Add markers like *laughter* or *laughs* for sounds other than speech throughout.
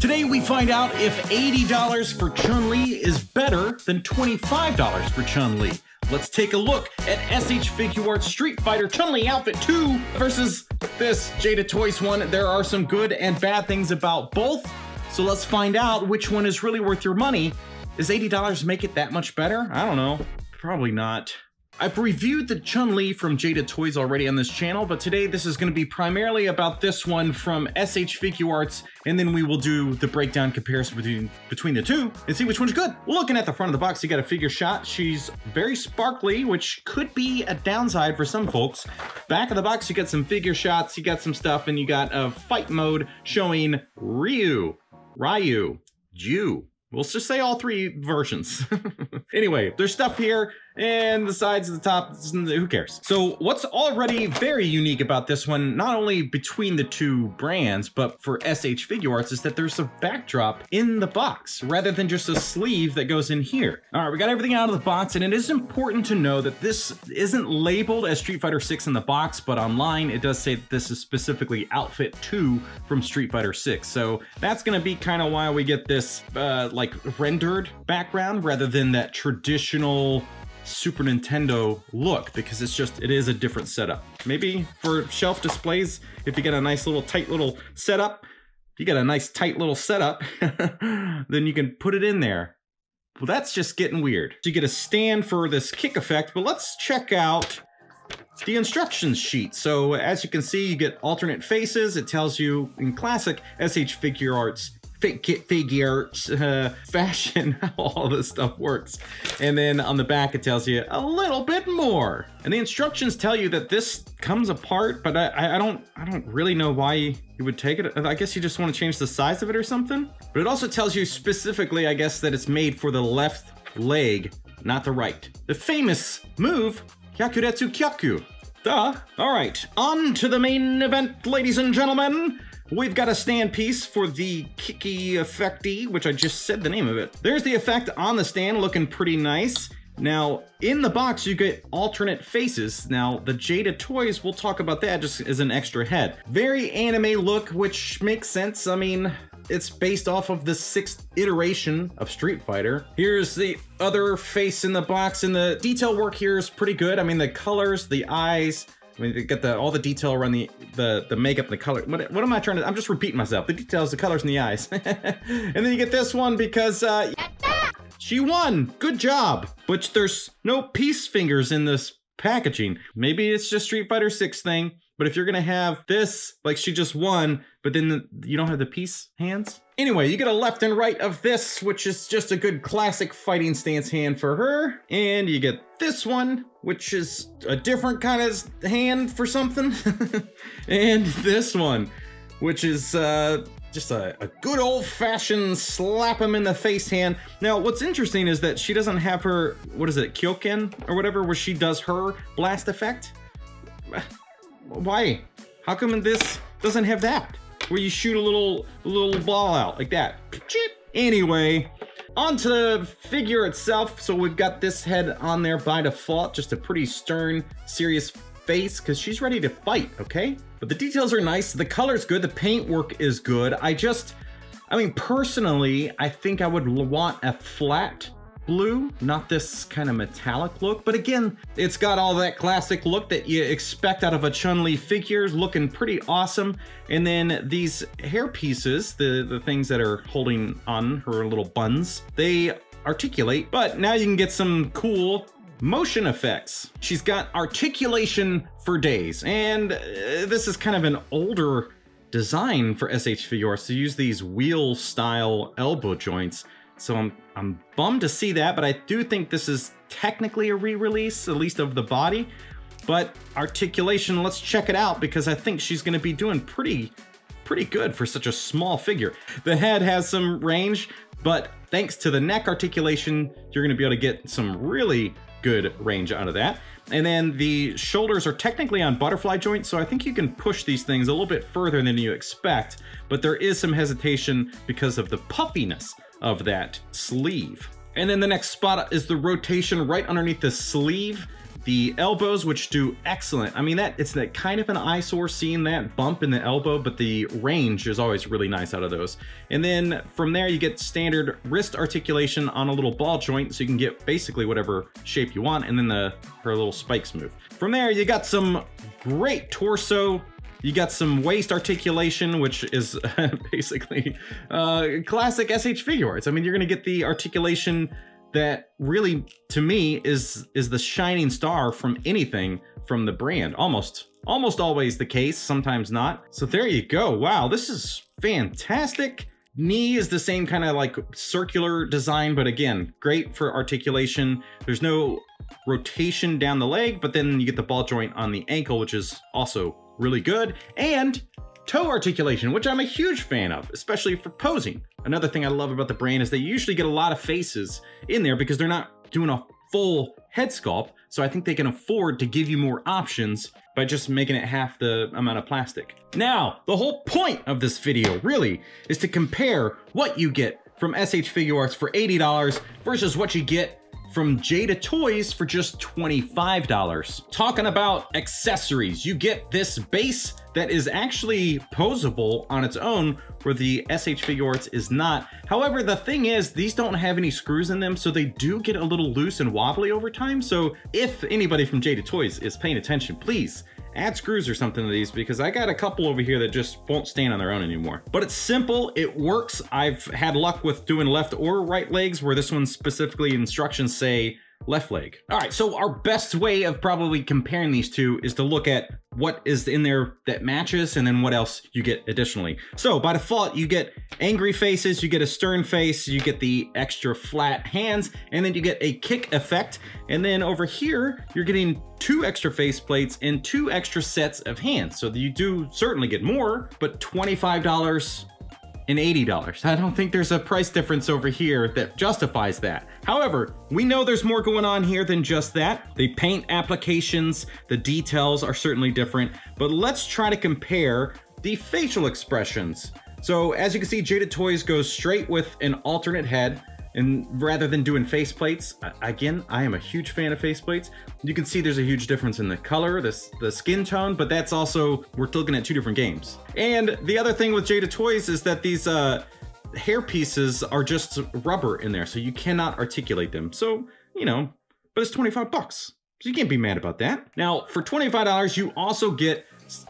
Today we find out if $80 for Chun-Li is better than $25 for Chun-Li. Let's take a look at SH Figuarts Street Fighter Chun-Li Outfit 2 versus this Jada Toys one. There are some good and bad things about both, so let's find out which one is really worth your money. Does $80 make it that much better? I don't know. Probably not. I've reviewed the Chun-Li from Jada Toys already on this channel, but today this is going to be primarily about this one from SH Figuarts, and then we will do the breakdown comparison between, between the two and see which one's good. Looking at the front of the box, you got a figure shot. She's very sparkly, which could be a downside for some folks. Back of the box, you got some figure shots, you got some stuff, and you got a fight mode showing Ryu, Ryu, Ju, We'll just say all three versions. *laughs* anyway, there's stuff here and the sides of the top, who cares? So what's already very unique about this one, not only between the two brands, but for SH Figuarts is that there's a backdrop in the box rather than just a sleeve that goes in here. All right, we got everything out of the box and it is important to know that this isn't labeled as Street Fighter 6 in the box, but online it does say that this is specifically Outfit 2 from Street Fighter 6. So that's gonna be kind of why we get this uh, like rendered background rather than that traditional Super Nintendo look because it's just, it is a different setup. Maybe for shelf displays, if you get a nice little tight little setup, if you get a nice tight little setup, *laughs* then you can put it in there. Well, that's just getting weird. So you get a stand for this kick effect, but let's check out the instructions sheet. So as you can see, you get alternate faces. It tells you in classic SH Figuarts figure uh, fashion *laughs* how all this stuff works. And then on the back it tells you a little bit more. And the instructions tell you that this comes apart, but I, I don't I don't really know why you would take it. I guess you just want to change the size of it or something. But it also tells you specifically, I guess, that it's made for the left leg, not the right. The famous move, Hyakuretsu Kyaku. Duh. All right, on to the main event, ladies and gentlemen. We've got a stand piece for the Kiki Effecty, which I just said the name of it. There's the effect on the stand looking pretty nice. Now, in the box, you get alternate faces. Now, the Jada toys, we'll talk about that just as an extra head. Very anime look, which makes sense. I mean, it's based off of the sixth iteration of Street Fighter. Here's the other face in the box, and the detail work here is pretty good. I mean, the colors, the eyes, I mean, they get the all the detail around the the the makeup, the color. What, what am I trying to? I'm just repeating myself. The details, the colors, and the eyes. *laughs* and then you get this one because uh, she won. Good job. But there's no peace fingers in this packaging. Maybe it's just Street Fighter 6 thing. But if you're gonna have this, like she just won, but then the, you don't have the peace hands. Anyway, you get a left and right of this, which is just a good classic fighting stance hand for her. And you get this one, which is a different kind of hand for something. *laughs* and this one, which is uh, just a, a good old-fashioned slap him in the face hand. Now, what's interesting is that she doesn't have her, what is it, Kyoken or whatever, where she does her blast effect? Why? How come this doesn't have that? Where you shoot a little, little ball out like that. Anyway, onto the figure itself. So we've got this head on there by default, just a pretty stern, serious face because she's ready to fight, okay? But the details are nice, the color's good, the paint work is good. I just, I mean, personally, I think I would want a flat blue, not this kind of metallic look. But again, it's got all that classic look that you expect out of a Chun-Li figure, looking pretty awesome. And then these hair pieces, the, the things that are holding on her little buns, they articulate, but now you can get some cool motion effects. She's got articulation for days, and uh, this is kind of an older design for SH Figuarts to use these wheel style elbow joints. So I'm I'm bummed to see that, but I do think this is technically a re-release, at least of the body. But articulation, let's check it out because I think she's gonna be doing pretty, pretty good for such a small figure. The head has some range, but thanks to the neck articulation, you're gonna be able to get some really good range out of that. And then the shoulders are technically on butterfly joints, so I think you can push these things a little bit further than you expect, but there is some hesitation because of the puffiness of that sleeve. And then the next spot is the rotation right underneath the sleeve. the elbows, which do excellent. I mean, that it's that kind of an eyesore seeing that bump in the elbow, but the range is always really nice out of those. And then from there, you get standard wrist articulation on a little ball joint, so you can get basically whatever shape you want, and then the her little spikes move. From there, you got some great torso you got some waist articulation, which is *laughs* basically uh, classic SH Figuarts. I mean, you're gonna get the articulation that really, to me, is is the shining star from anything from the brand. Almost, almost always the case, sometimes not. So there you go. Wow, this is fantastic. Knee is the same kind of like circular design, but again, great for articulation. There's no rotation down the leg, but then you get the ball joint on the ankle, which is also really good. And toe articulation, which I'm a huge fan of, especially for posing. Another thing I love about the brand is they usually get a lot of faces in there because they're not doing a full head sculpt. So I think they can afford to give you more options by just making it half the amount of plastic. Now, the whole point of this video really is to compare what you get from SH Figuarts for $80 versus what you get from Jada Toys for just $25. Talking about accessories, you get this base that is actually posable on its own where the SH figure Figuarts is not. However, the thing is, these don't have any screws in them, so they do get a little loose and wobbly over time. So if anybody from Jada Toys is paying attention, please add screws or something to these because I got a couple over here that just won't stand on their own anymore. But it's simple, it works. I've had luck with doing left or right legs where this one specifically instructions say left leg. All right, so our best way of probably comparing these two is to look at what is in there that matches and then what else you get additionally. So by default, you get angry faces, you get a stern face, you get the extra flat hands, and then you get a kick effect. And then over here, you're getting two extra face plates and two extra sets of hands. So you do certainly get more, but $25 and $80. I don't think there's a price difference over here that justifies that. However, we know there's more going on here than just that. The paint applications, the details are certainly different, but let's try to compare the facial expressions. So as you can see, Jada Toys goes straight with an alternate head, and rather than doing faceplates, again, I am a huge fan of faceplates. You can see there's a huge difference in the color, the, the skin tone, but that's also, we're looking at two different games. And the other thing with Jada Toys is that these uh, hair pieces are just rubber in there, so you cannot articulate them. So, you know, but it's 25 bucks. So you can't be mad about that. Now, for $25, you also get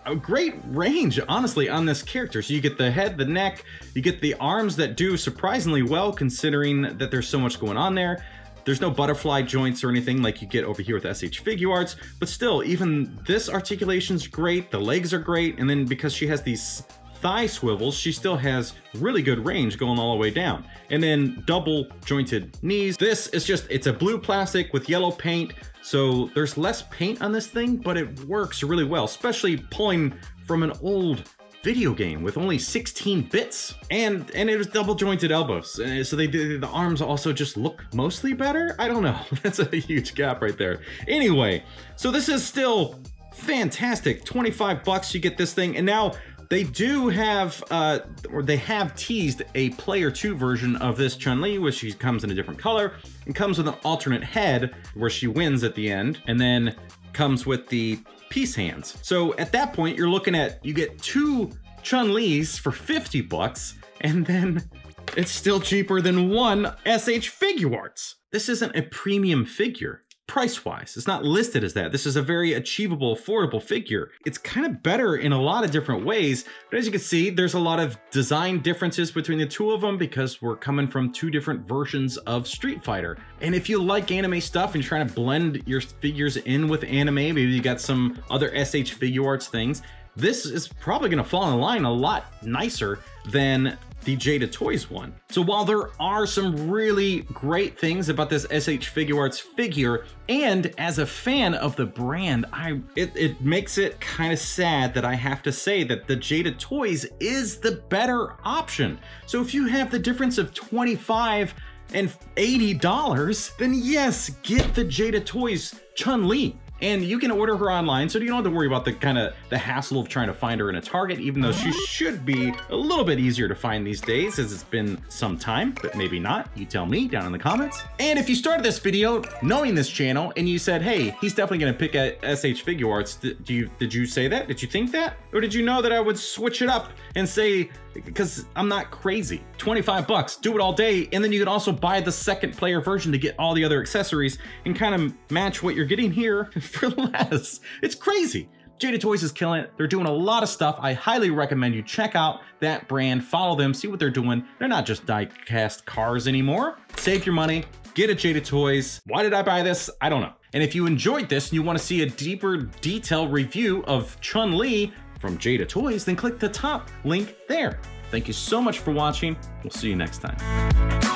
a great range, honestly, on this character. So you get the head, the neck, you get the arms that do surprisingly well considering that there's so much going on there. There's no butterfly joints or anything like you get over here with SH Figuarts, but still, even this articulation's great, the legs are great, and then because she has these thigh swivels, she still has really good range going all the way down. And then double jointed knees. This is just, it's a blue plastic with yellow paint. So there's less paint on this thing, but it works really well, especially pulling from an old video game with only 16 bits. And and it was double jointed elbows. Uh, so they the arms also just look mostly better? I don't know. *laughs* That's a huge gap right there. Anyway so this is still fantastic. 25 bucks you get this thing. And now they do have, uh, or they have teased a Player 2 version of this Chun-Li, which she comes in a different color, and comes with an alternate head, where she wins at the end, and then comes with the peace hands. So at that point, you're looking at, you get two Chun-Li's for 50 bucks, and then it's still cheaper than one SH Figuarts. This isn't a premium figure price-wise. It's not listed as that. This is a very achievable, affordable figure. It's kind of better in a lot of different ways, but as you can see, there's a lot of design differences between the two of them because we're coming from two different versions of Street Fighter. And if you like anime stuff and you're trying to blend your figures in with anime, maybe you got some other SH Figuarts things, this is probably going to fall in line a lot nicer than the Jada Toys one. So while there are some really great things about this SH Figuarts figure, and as a fan of the brand, I it, it makes it kind of sad that I have to say that the Jada Toys is the better option. So if you have the difference of 25 and $80, then yes, get the Jada Toys Chun-Li. And you can order her online, so you don't have to worry about the kind of the hassle of trying to find her in a Target, even though she should be a little bit easier to find these days as it's been some time, but maybe not. You tell me down in the comments. And if you started this video knowing this channel and you said, hey, he's definitely gonna pick at SH Figuarts, do you, did you say that? Did you think that? Or did you know that I would switch it up and say, because I'm not crazy. 25 bucks, do it all day, and then you can also buy the second player version to get all the other accessories and kind of match what you're getting here *laughs* for less. It's crazy. Jada Toys is killing it. They're doing a lot of stuff. I highly recommend you check out that brand, follow them, see what they're doing. They're not just die-cast cars anymore. Save your money, get a Jada Toys. Why did I buy this? I don't know. And if you enjoyed this and you want to see a deeper detailed review of Chun-Li from Jada Toys, then click the top link there. Thank you so much for watching. We'll see you next time.